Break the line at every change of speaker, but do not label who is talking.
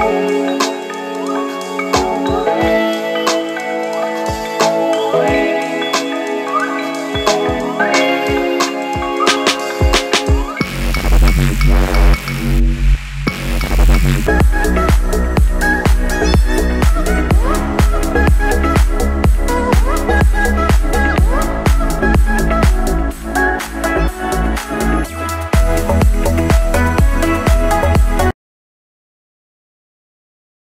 Bye.